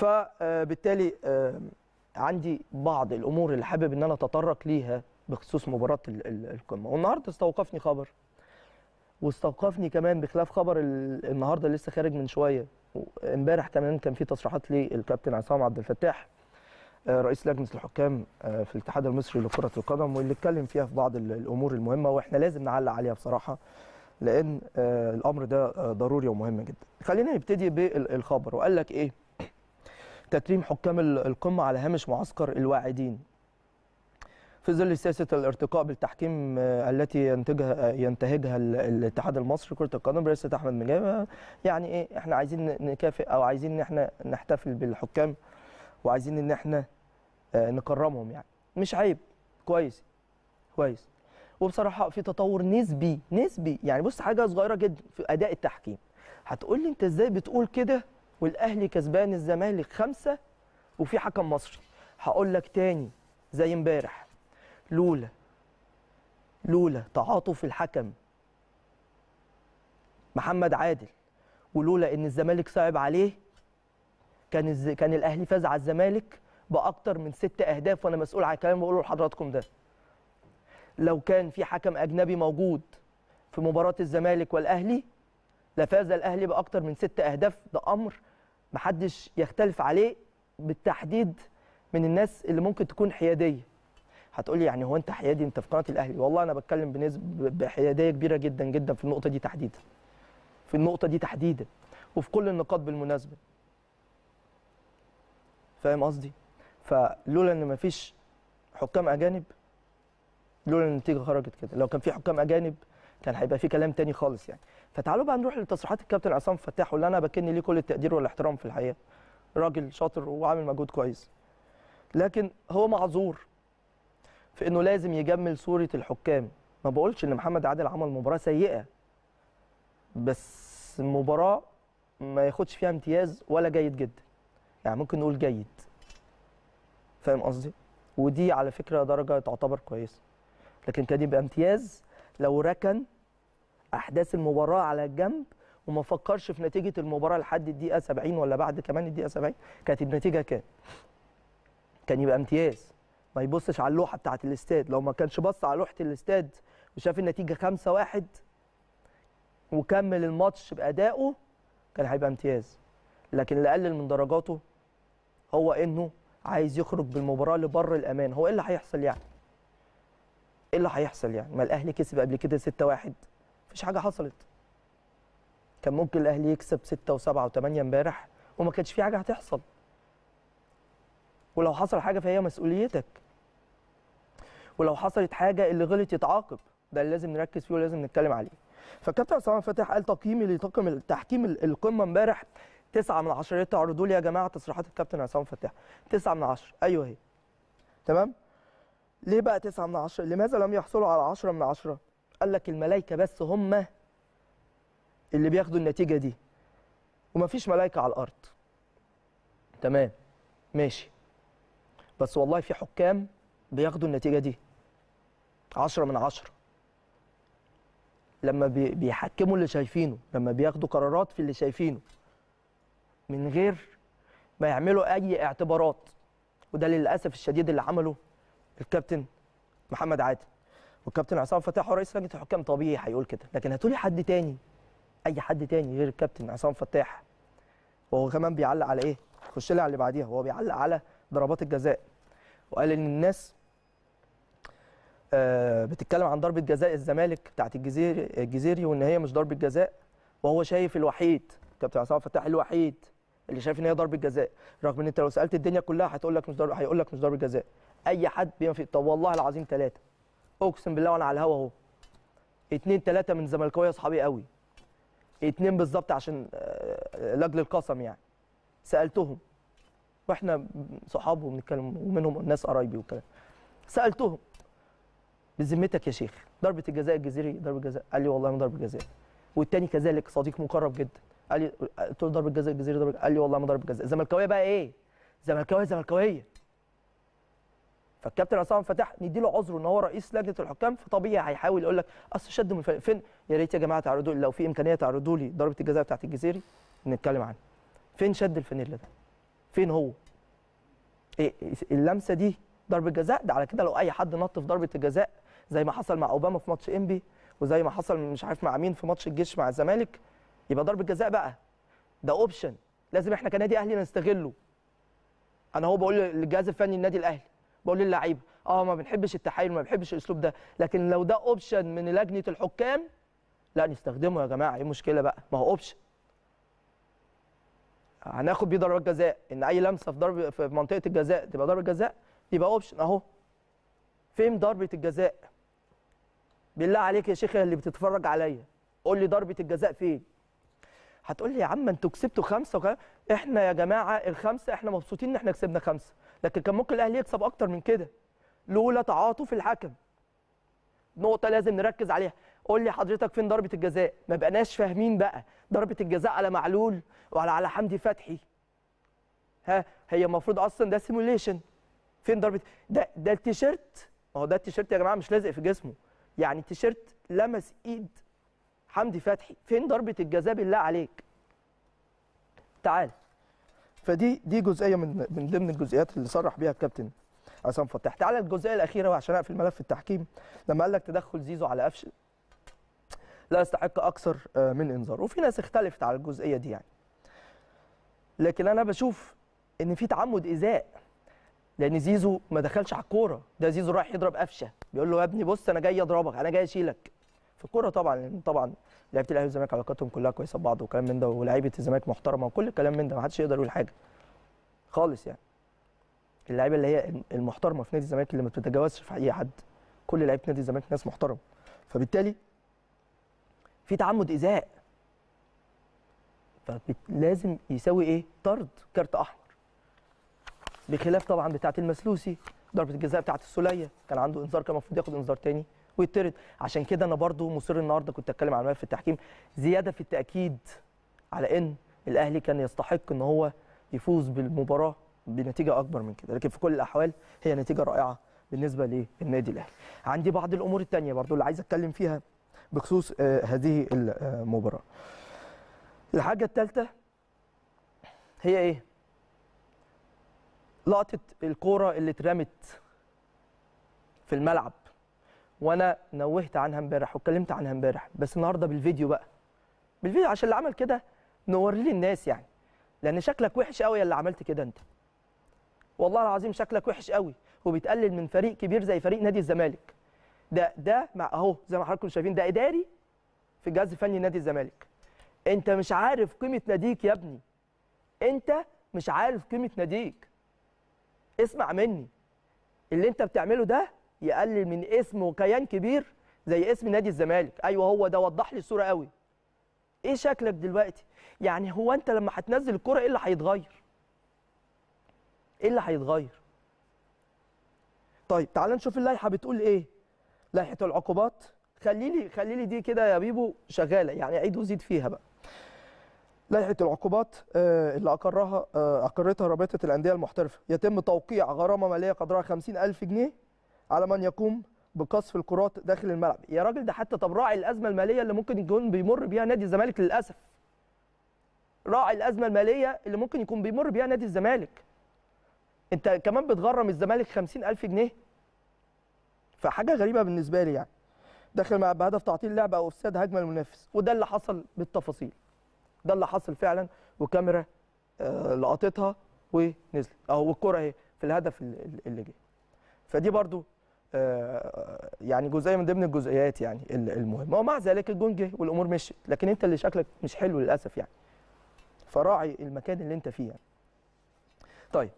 فبالتالي عندي بعض الأمور اللي حابب إن أنا أتطرق ليها بخصوص مباراة ال- ال- القمة. والنهاردة استوقفني خبر. واستوقفني كمان بخلاف خبر ال- النهارده لسه خارج من شوية. امبارح كمان كان في تصريحات للكابتن عصام عبد الفتاح آه، رئيس لجنة الحكام آه، في الاتحاد المصري لكرة القدم واللي اتكلم فيها في بعض ال- الأمور المهمة وإحنا لازم نعلق عليها بصراحة لأن آه، الأمر ده ضروري ومهم جدا. خلينا نبتدي بالخبر. وقال لك إيه؟ تكريم حكام ال- القمة على هامش معسكر الواعدين. في ظل سياسة الارتقاء بالتحكيم آه، التي ينتجها آه، ينتهجها ال- الاتحاد المصري لكره القدم برئاسه أحمد مجاوي يعني إيه إحنا عايزين نكافئ أو عايزين إن إحنا نحتفل بالحكام وعايزين إن إحنا آه، نكرمهم يعني. مش عيب. كويس. كويس. وبصراحة في تطور نسبي نسبي. يعني بص حاجة صغيرة جدا في أداء التحكيم. هتقول لي أنت إزاي بتقول كده؟ والأهلي كسبان الزمالك خمسة وفي حكم مصري. هقول لك تاني زي امبارح. لولا لولا تعاطف الحكم محمد عادل ولولا إن الزمالك صعب عليه كان الز... كان الأهلي فاز على الزمالك بأكتر من ست أهداف وأنا مسؤول عن الكلام بقوله لحضراتكم ده. لو كان في حكم أجنبي موجود في مباراة الزمالك والأهلي لفاز الأهلي بأكتر من ست أهداف ده أمر محدش يختلف عليه بالتحديد من الناس اللي ممكن تكون حيادية. هتقولي يعني هو أنت حيادي أنت في قناة الأهلي؟ والله أنا بتكلم بنسبه بحيادية كبيرة جدا جدا في النقطة دي تحديدا. في النقطة دي تحديدا. وفي كل النقاط بالمناسبة. فاهم قصدي؟ فلولا إن مفيش حكام أجانب لولا النتيجة خرجت كده. لو كان في حكام أجانب كان هيبقى في كلام تاني خالص يعني. فتعالوا بقى نروح لتصريحات الكابتن عصام فتاح واللي أنا بكن ليه كل التقدير والاحترام في الحقيقة راجل شاطر وعامل مجهود كويس. لكن هو معذور في إنه لازم يجمل صورة الحكام. ما بقولش إن محمد عادل عمل مباراة سيئة بس المباراه ما ياخدش فيها امتياز ولا جيد جدا. يعني ممكن نقول جيد. فاهم قصدي؟ ودي على فكرة درجة تعتبر كويسة. لكن كان يبقى امتياز لو ركن أحداث المباراة على الجنب وما فكرش في نتيجة المباراة لحد الدقيقة 70 ولا بعد كمان الدقيقة 70 كانت النتيجة كام؟ كان يبقى امتياز. ما يبصش على اللوحة بتاعه الاستاد. لو ما كانش بص على لوحة الاستاد وشاف النتيجة 5 1 وكمل الماتش بأدائه كان هيبقى امتياز. لكن اللي قلل من درجاته هو إنه عايز يخرج بالمباراة لبر الأمان. هو إيه اللي هيحصل يعني؟ إيه اللي هيحصل يعني؟ ما الأهلي كسب قبل كده 6 1 مفيش حاجة حصلت. كان ممكن الأهلي يكسب 6 و7 و8 امبارح وما كانش في حاجة هتحصل. ولو حصل حاجة فهي مسؤوليتك. ولو حصلت حاجة اللي غلط يتعاقب. ده اللي لازم نركز فيه ولازم نتكلم عليه. فكابتن عصام فتح قال تقييمي لطاقم التحكيم القمة امبارح 9 من 10 تعرضوا لي يا جماعة تصريحات الكابتن عصام فتح 9 من 10 أيوه هي تمام؟ ليه بقى 9 من 10 لماذا لم يحصلوا على 10 من 10 قال لك الملائكة بس هم اللي بياخدوا النتيجة دي. ومفيش ملائكة على الأرض. تمام. ماشي. بس والله في حكام بياخدوا النتيجة دي. 10 من 10 لما بي- بيحكموا اللي شايفينه. لما بياخدوا قرارات في اللي شايفينه. من غير ما يعملوا أي اعتبارات. وده للأسف الشديد اللي عمله الكابتن محمد عادل. والكابتن عصام فتاح رئيس لجنة الحكام طبيعي هيقول كده لكن هاتولي حد تاني أي حد تاني غير الكابتن عصام فتاح. وهو كمان بيعلق على إيه؟ خش لي على اللي بعديها. هو بيعلق على ضربات الجزاء. وقال إن الناس آه، بتتكلم عن ضربة جزاء الزمالك بتاعت الجزيري الجزيري وإن هي مش ضربة جزاء. وهو شايف الوحيد كابتن عصام فتاح الوحيد اللي شايف إن هي ضربة جزاء. رغم إن أنت لو سألت الدنيا كلها هتقول لك مش ضربه هيقول لك مش ضربة جزاء. أي حد بما في طب والله العظيم ثلاثة اقسم بالله وأنا على الهوا اهو. اتنين ثلاثة من زملكاوية اصحابي قوي. اتنين بالظبط عشان آه، لاجل القسم يعني. سألتهم. وإحنا صحاب وبنتكلم ومنهم ناس قرايبي والكلام سألتهم. بذمتك يا شيخ ضربة الجزاء الجزيري ضربة جزاء. قال لي والله ما ضربة جزاء. والتاني كذلك صديق مقرب جدا. قال لي قلت له ضربة جزاء الجزيري ضربة قال لي والله ما ضربة جزاء. زملكاوية بقى إيه؟ زملكاوية زملكاوية. فالكابتن عصام فتح نديله عذره إن هو رئيس لجنة الحكام فطبيعي هيحاول يقول لك أصل شد من الفريق فين؟ يا ريت يا جماعة تعرضوا لو في إمكانية تعرضوا لي ضربة الجزاء بتاعت الجزيري نتكلم عنها. فين شد الفانيلا ده؟ فين هو؟ إيه اللمسة دي ضربة جزاء؟ ده على كده لو أي حد نط في ضربة الجزاء زي ما حصل مع أوباما في ماتش إنبي وزي ما حصل مش عارف مع مين في ماتش الجيش مع الزمالك يبقى ضربة جزاء بقى. ده option لازم إحنا كنادي أهلي نستغله. أنا هو بقول للجهاز الفني النادي الأهلي. بقول للعيبه آه ما بنحبش التحايل وما بنحبش الأسلوب ده لكن لو ده option من لجنة الحكام لا نستخدمه يا جماعة إيه المشكلة بقى؟ ما هو option هناخد بيه ضربات جزاء إن أي لمسة في ضرب في منطقة الجزاء تبقى ضربة جزاء يبقى option أهو. فين ضربة الجزاء؟ بالله عليك يا شيخ اللي بتتفرج عليا. قول لي ضربة الجزاء فين؟ هتقول لي يا عم أنتوا كسبتوا خمسة وكلام إحنا يا جماعة الخمسة إحنا مبسوطين إن إحنا كسبنا خمسة. لكن كان ممكن الأهلي يكسب أكتر من كده. لولا تعاطف الحكم. نقطة لازم نركز عليها. قول لي حضرتك فين ضربة الجزاء؟ ما بقناش فاهمين بقى. ضربة الجزاء على معلول وعلى على حمدي فتحي. ها هي المفروض أصلا ده simulation فين ضربة؟ ده ده التيشيرت. ما هو ده التيشيرت يا جماعة مش لازق في جسمه. يعني التيشيرت لمس إيد حمدي فتحي. فين ضربة الجزاء بالله عليك؟ تعال. فدي دي جزئية من من ضمن الجزئيات اللي صرح بيها الكابتن عصام فتاح. تعالى الجزئية الأخيرة عشان أقفل ملف التحكيم. لما قال لك تدخل زيزو على قفشه لا يستحق أكثر من إنذار. وفي ناس اختلفت على الجزئية دي يعني. لكن أنا بشوف إن في تعمد إيذاء لأن زيزو ما دخلش على الكورة. ده زيزو رايح يضرب قفشة. بيقول له يا ابني بص أنا جاي أضربك أنا جاي أشيلك. في الكورة طبعا طبعا لعيبة الأهلي والزمالك علاقاتهم كلها كويسة ببعض وكلام من ده ولاعيبه الزمالك محترمة وكل الكلام من ده ما حدش يقدر يقول حاجة خالص يعني. اللعيبة اللي هي المحترمة في نادي الزمالك اللي ما بتتجاوزش في أي حد كل لعيبة نادي الزمالك ناس محترمة. فبالتالي في تعمد ايذاء فلازم يساوي إيه؟ طرد كارت أحمر. بخلاف طبعا بتاعة المسلوسي ضربة الجزاء بتاعة السولية كان عنده إنذار كان المفروض ياخد إنذار تاني. ويطرد عشان كده أنا برضو مصر النهارده كنت أتكلم عن ملف التحكيم زيادة في التأكيد على إن الأهلي كان يستحق إن هو يفوز بالمباراة بنتيجة أكبر من كده. لكن في كل الأحوال هي نتيجة رائعة بالنسبة للنادي الأهلي. عندي بعض الأمور الثانية برضو اللي عايز أتكلم فيها بخصوص آه هذه المباراه الحاجة الثالثه هي إيه؟ لقطة الكورة اللي اترمت في الملعب. وأنا نوهت عنها امبارح واتكلمت عنها امبارح. بس النهارده بالفيديو بقى. بالفيديو عشان اللي عمل كده نوري للناس يعني. لأن شكلك وحش قوي اللي عملت كده انت. والله العظيم شكلك وحش قوي. وبيتقلل من فريق كبير زي فريق نادي الزمالك. ده ده مع أهو زي ما حضراتكم شايفين ده إداري في الجهاز الفني نادي الزمالك. أنت مش عارف قيمة ناديك يا ابني. أنت مش عارف قيمة ناديك. اسمع مني. اللي أنت بتعمله ده يقلل من اسم وكيان كبير زي اسم نادي الزمالك. أيوه هو ده وضح لي الصورة قوي. إيه شكلك دلوقتي؟ يعني هو أنت لما هتنزل الكوره إيه اللي هيتغير؟ إيه اللي هيتغير؟ طيب تعال نشوف اللائحة بتقول إيه؟ لائحة العقوبات. خلي لي خلي لي دي كده يا بيبو شغالة يعني عيد وزيد فيها بقى. لائحة العقوبات اللي أقرها أقرتها رابطة الأندية المحترفة. يتم توقيع غرامة مالية قدرها 50000 جنيه. على من يقوم بقصف الكرات داخل الملعب. يا راجل ده حتى طب راعي الأزمة المالية اللي ممكن يكون بيمر بيها نادي الزمالك للأسف. راعي الأزمة المالية اللي ممكن يكون بيمر بيها نادي الزمالك. أنت كمان بتغرم الزمالك 50000 جنيه. فحاجة غريبة بالنسبة لي يعني. داخل مع بهدف تعطيل لعبه أو أفساد هجمة المنافس وده اللي حصل بالتفاصيل. ده اللي حصل فعلا. وكاميرا آه لقطتها ونزلت. أهو والكرة أهي في الهدف اللي جه. فدي برضو يعني جزئية من ضمن الجزئيات يعني المهمه ومع ذلك الجون جه والأمور مشيت. لكن أنت اللي شكلك مش حلو للأسف يعني. فراعي المكان اللي أنت فيه يعني طيب.